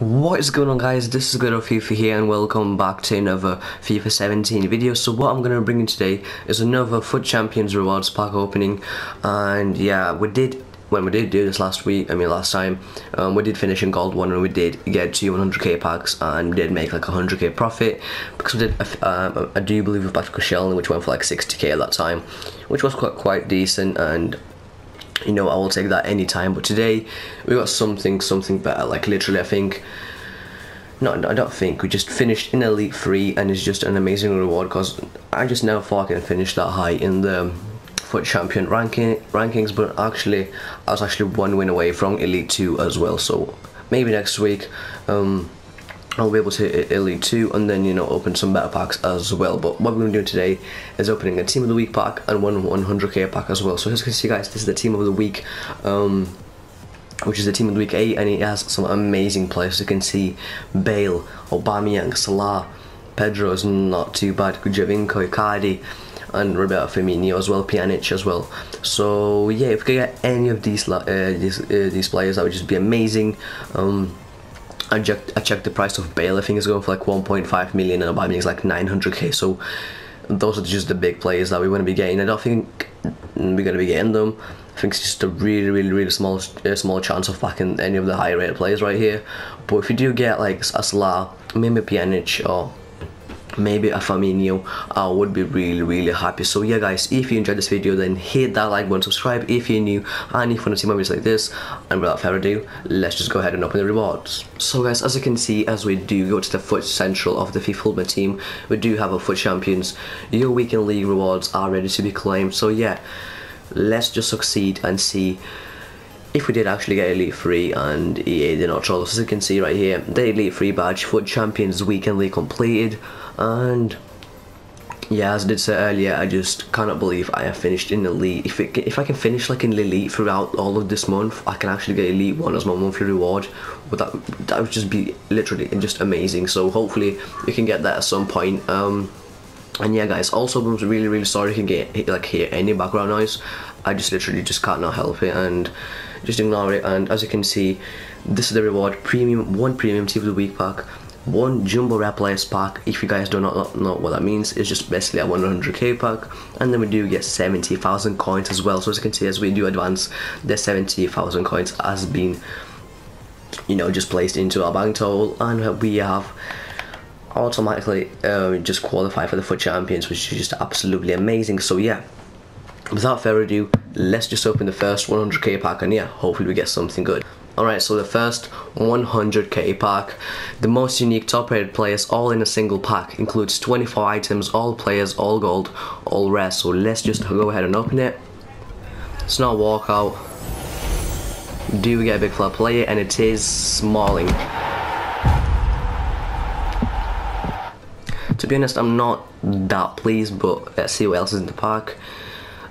What is going on guys, this is Gvido FIFA here and welcome back to another FIFA 17 video. So what I'm going to bring in today is another FUT Champions rewards pack opening. And yeah, we did, when we did do this last week, I mean last time, um, we did finish in gold one and we did get two 100k packs and did make like 100k profit. Because we did, uh, I do believe with Patrick Shelley which went for like 60k at that time, which was quite, quite decent and you know I will take that anytime but today we got something something better like literally I think no, I don't think we just finished in Elite 3 and it's just an amazing reward because I just never thought I finish that high in the FUT champion ranking rankings but actually I was actually one win away from Elite 2 as well so maybe next week um, I'll be able to hit Elite 2 and then, you know, open some better packs as well. But what we're going to do today is opening a Team of the Week pack and one 100k pack as well. So as you can see, guys, this is the Team of the Week, um, which is the Team of the Week 8, and it has some amazing players. You can see Bale, Aubameyang, Salah, Pedro is not too bad, Giovinco, Icardi, and Roberto Firmino as well, Pjanic as well. So yeah, if we get any of these uh, these, uh, these players, that would just be amazing. Um, I checked, I checked the price of Bale. I think it's going for like 1.5 million, and Aubameyang is like 900k. So those are just the big players that we want to be getting. I don't think we're going to be getting them. I think it's just a really, really, really small, uh, small chance of backing any of the higher rated players right here. But if you do get like a Salah, maybe Pjanic or maybe a Firmino, I uh, would be really really happy. So yeah guys, if you enjoyed this video then hit that like button, subscribe if you're new and if you want to see more videos like this. And without further ado, let's just go ahead and open the rewards. So guys, as you can see, as we do go to the FUT Central of the FIFA Ultimate Team, we do have a FUT Champions. Your weekend league rewards are ready to be claimed. So yeah, let's just succeed and see if we did actually get Elite 3 and EA did not troll us, as you can see right here, the Elite 3 badge, FUT Champions Weekend League completed, and yeah, as I did say earlier, I just cannot believe I have finished in Elite. If it, if I can finish like in Elite throughout all of this month, I can actually get Elite 1 as my monthly reward. Would that, that would just be literally just amazing. So hopefully we can get that at some point. Um, and yeah guys also I'm really really sorry you can get like hear any background noise I just literally just can't not help it and just ignore it. And as you can see this is the reward. Premium one premium team of the week pack one jumbo players pack if you guys do not know what that means. It's just basically a 100k pack. And then we do get 70,000 coins as well. So as you can see as we do advance the 70,000 coins has been you know just placed into our bank total and we have automatically uh, just qualify for the FUT Champions, which is just absolutely amazing. So yeah, without further ado, let's just open the first 100k pack and yeah, hopefully we get something good. Alright, so the first 100k pack, the most unique top rated players all in a single pack, includes 24 items, all players, all gold, all rare. So let's just go ahead and open it. It's not walkout. Do we get a big flat player? And it is Smalling. To be honest, I'm not that pleased, but let's see what else is in the pack.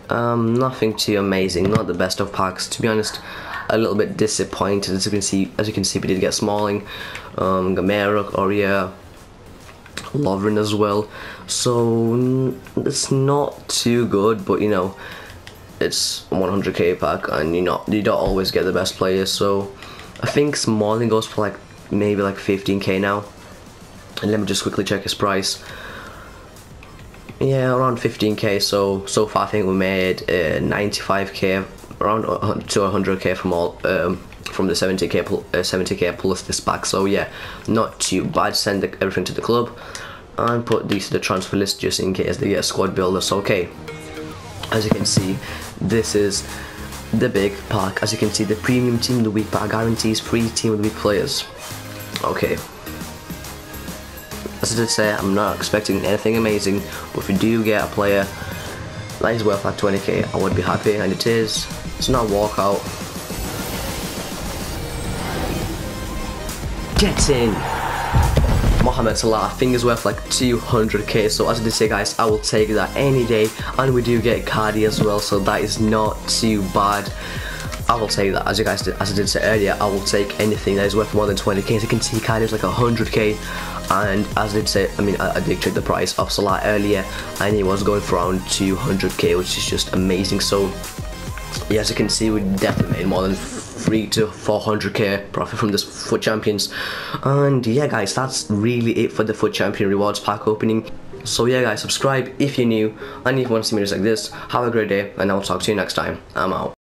Um, nothing too amazing, not the best of packs. To be honest, a little bit disappointed. As you can see, as you can see, we did get Smalling, um, Gameiro, Aurier, Lovren as well. So it's not too good, but you know, it's 100k pack, and you know you don't always get the best players. So I think Smalling goes for like maybe like 15k now and let me just quickly check his price yeah around 15k so so far I think we made uh, 95k around to 100k from all um, from the 70k uh, 70k plus this pack. So yeah not too bad. Send the, everything to the club and put these to the transfer list just in case they get a squad builders. Okay as you can see this is the big pack. As you can see the premium team of the week pack guarantees free team of the week players. Okay did say, I'm not expecting anything amazing, but if we do get a player that is worth like 20k, I would be happy, and it is. It's not a walkout. Get in! Mohamed Salah, I think is worth like 200k, so as I did say guys, I will take that any day, and we do get Icardi as well, so that is not too bad. I will take that, as you guys did, as I did say earlier, I will take anything that is worth more than 20k, as you can see Icardi is like 100k, and as I did say, I mean, I, I, did check the price of Salah earlier, and he was going for around 200k, which is just amazing. So, yeah, as you can see, we definitely made more than 3 to 400k profit from this FUT Champions. And yeah guys, that's really it for the FUT Champion rewards pack opening. So yeah guys, subscribe if you're new and if you want to see videos like this. Have a great day and I'll talk to you next time. I'm out.